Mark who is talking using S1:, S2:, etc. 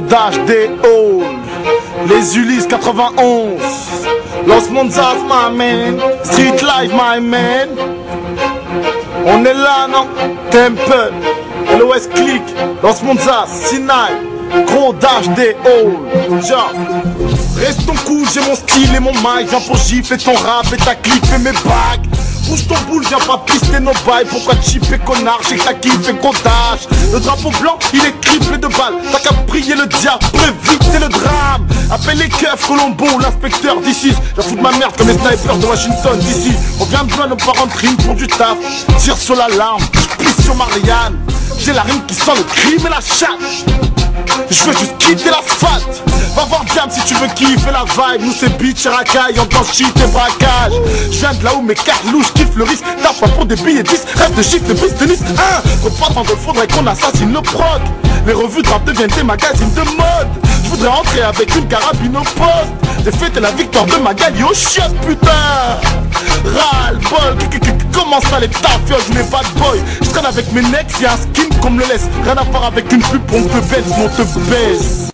S1: Gros dash des halls. Les Ulysses 91. Los Monzas, my man. Street life, my man. On est là, non? Temple. LOS Click. Los Monzas, Sinai. Gros dash des halls. Genre. Reste ton cou, j'ai mon style et mon mic. Viens pour gifler ton rap et ta clip et mes bagues. Bouge ton boule, viens pas pister nos bails. Pourquoi chipper connard? J'ai que t'as kiffé gros dash. Le drapeau blanc, il est triplé de balles. T'as qu'à prier le diable pour éviter le drame. Appelle les keufs, Colombo, l'inspecteur d'ici. J'en fous de ma merde comme les snipers de Washington d'ici. On vient de loin, nos parents crime pour du taf. Tire sur l'alarme, pisse sur Marianne. J'ai la rime qui sent le crime et la chatte. Je veux juste quitter l'asphalte Va voir bien si tu veux kiffer la vibe. Nous c'est bitch et racaille, on pense shit et braquage. Je viens de là où mes carlouches kiffent le risque. T'as pas pour des billets 10, rêve de chiffre de piste de Nice. Hein, faut pas t'en faudrait qu'on assassine le prod. Les revues de deviennent des magazines de mode. Je voudrais entrer avec une carabine au poste. J'ai fêté la victoire de Magali au chiottes putain. Ras-le-bol, comment ça les tafios, je n'ai pas de boy. Je traîne avec mes necks, y'a un skin comme le laisse. Rien à voir avec une pub, on te baisse, on te baisse